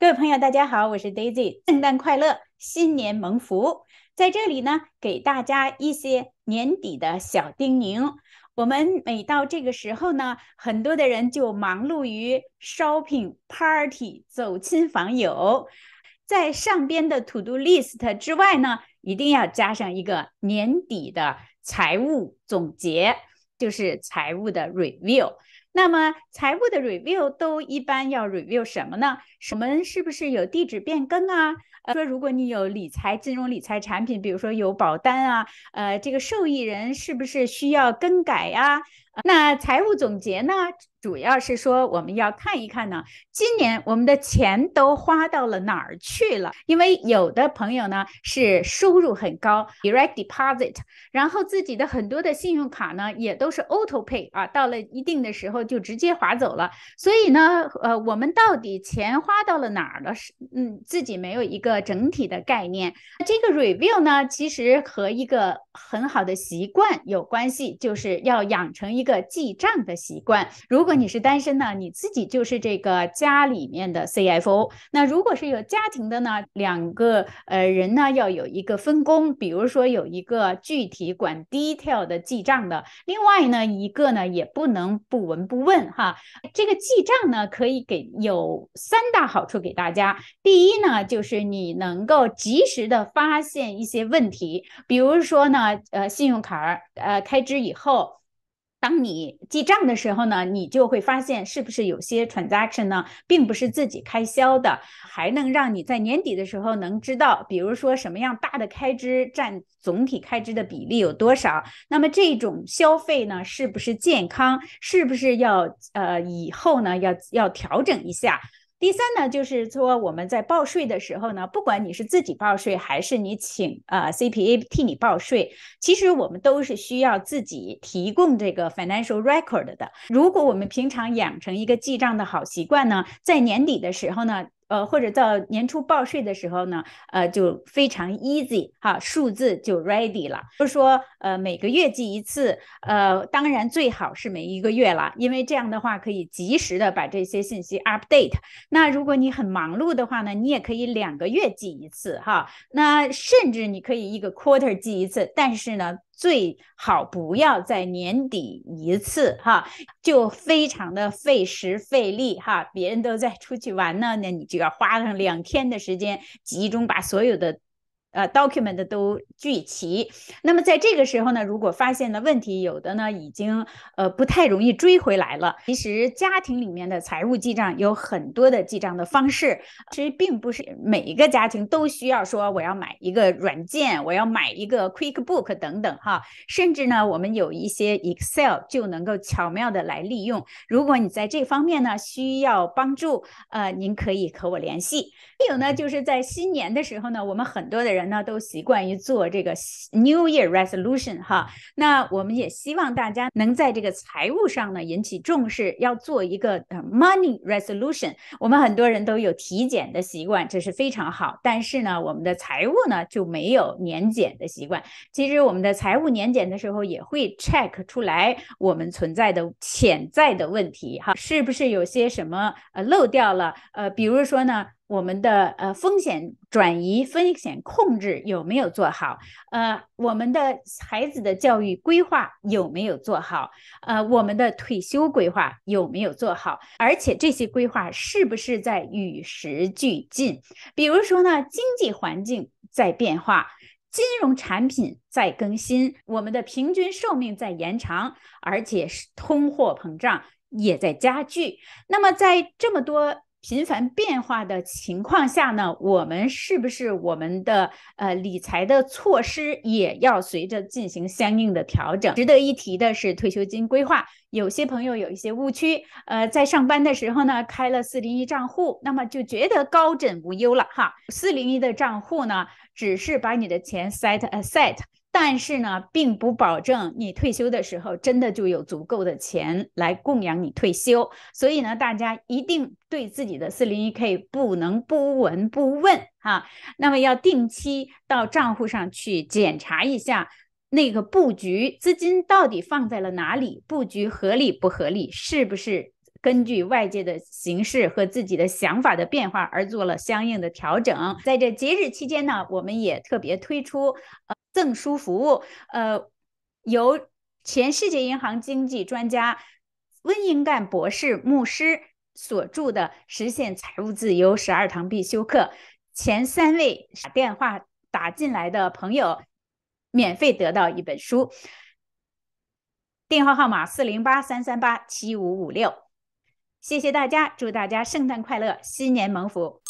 各位朋友，大家好，我是 Daisy，圣诞快乐，新年蒙福。在这里呢，给大家一些年底的小叮咛。我们每到这个时候呢，很多的人就忙碌于 shopping、party、走亲访友。在上边的 to do list 之外呢，一定要加上一个年底的财务总结，就是财务的 review。那么财务的 review 都一般要 review 什么呢？我们是不是有地址变更啊？呃，说如果你有理财金融理财产品，比如说有保单啊，呃，这个受益人是不是需要更改呀？那财务总结呢？主要是说，我们要看一看呢，今年我们的钱都花到了哪儿去了？因为有的朋友呢是收入很高，direct deposit，然后自己的很多的信用卡呢也都是 auto pay 啊，到了一定的时候就直接划走了。所以呢，呃，我们到底钱花到了哪儿了？是嗯，自己没有一个整体的概念。这个 review 呢，其实和一个很好的习惯有关系，就是要养成一个记账的习惯。如果你是单身呢，你自己就是这个家里面的 CFO。那如果是有家庭的呢，两个呃人呢要有一个分工，比如说有一个具体管 detail 的记账的，另外呢一个呢也不能不闻不问哈。这个记账呢可以给有三大好处给大家。第一呢就是你能够及时的发现一些问题，比如说呢呃信用卡呃开支以后。当你记账的时候呢，你就会发现是不是有些 transaction 呢，并不是自己开销的，还能让你在年底的时候能知道，比如说什么样大的开支占总体开支的比例有多少，那么这种消费呢，是不是健康，是不是要呃以后呢要要调整一下。第三呢，就是说我们在报税的时候呢，不管你是自己报税还是你请啊 CPA 替你报税，其实我们都是需要自己提供这个 financial record 的。如果我们平常养成一个记账的好习惯呢，在年底的时候呢。呃，或者到年初报税的时候呢，呃，就非常 easy 哈，数字就 ready 了。就说，呃，每个月记一次，呃，当然最好是每一个月了，因为这样的话可以及时的把这些信息 update。那如果你很忙碌的话呢，你也可以两个月记一次哈，那甚至你可以一个 quarter 记一次，但是呢。最好不要在年底一次哈，就非常的费时费力哈。别人都在出去玩呢，那你就要花上两天的时间，集中把所有的。呃，document 都聚齐。那么在这个时候呢，如果发现了问题，有的呢已经呃不太容易追回来了。其实家庭里面的财务记账有很多的记账的方式，其实并不是每一个家庭都需要说我要买一个软件，我要买一个 QuickBook 等等哈。甚至呢，我们有一些 Excel 就能够巧妙的来利用。如果你在这方面呢需要帮助，呃，您可以和我联系。还有呢，就是在新年的时候呢，我们很多的人。人呢都习惯于做这个 New Year Resolution 哈，那我们也希望大家能在这个财务上呢引起重视，要做一个 Money Resolution。我们很多人都有体检的习惯，这是非常好，但是呢，我们的财务呢就没有年检的习惯。其实我们的财务年检的时候也会 check 出来我们存在的潜在的问题哈，是不是有些什么呃漏掉了？呃，比如说呢？我们的呃风险转移、风险控制有没有做好？呃，我们的孩子的教育规划有没有做好？呃，我们的退休规划有没有做好？而且这些规划是不是在与时俱进？比如说呢，经济环境在变化，金融产品在更新，我们的平均寿命在延长，而且是通货膨胀也在加剧。那么在这么多。频繁变化的情况下呢，我们是不是我们的呃理财的措施也要随着进行相应的调整？值得一提的是，退休金规划，有些朋友有一些误区，呃，在上班的时候呢开了四零一账户，那么就觉得高枕无忧了哈。四零一的账户呢，只是把你的钱 set aside。但是呢，并不保证你退休的时候真的就有足够的钱来供养你退休。所以呢，大家一定对自己的四零一 k 不能不闻不问哈。那么要定期到账户上去检查一下那个布局资金到底放在了哪里，布局合理不合理，是不是根据外界的形势和自己的想法的变化而做了相应的调整。在这节日期间呢，我们也特别推出呃赠书服务，呃，由前世界银行经济专家温英干博士牧师所著的《实现财务自由十二堂必修课》，前三位打电话打进来的朋友免费得到一本书。电话号码四零八三三八七五五六，谢谢大家，祝大家圣诞快乐，新年蒙福。